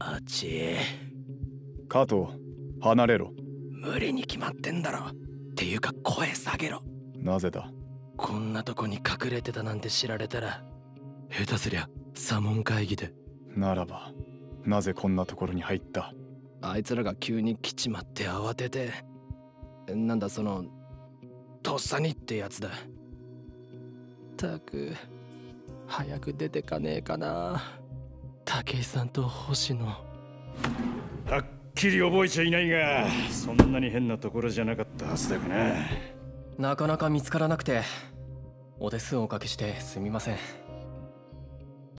あち加藤離れろ。無理に決まってんだろ。っていうか声下げろ。なぜだ？こんなとこに隠れてたなんて知られたら下手すりゃ左門会議で。ならばなぜこんなところに入った？あいつらが急に来ちまって慌てて。なんだそのとっさにってやつだ。たく早く出てかねえかな武井さんと星野。はっきり覚えちゃいないがそんなに変なところじゃなかったはずだがな。なかなか見つからなくてお手数をおかけしてすみません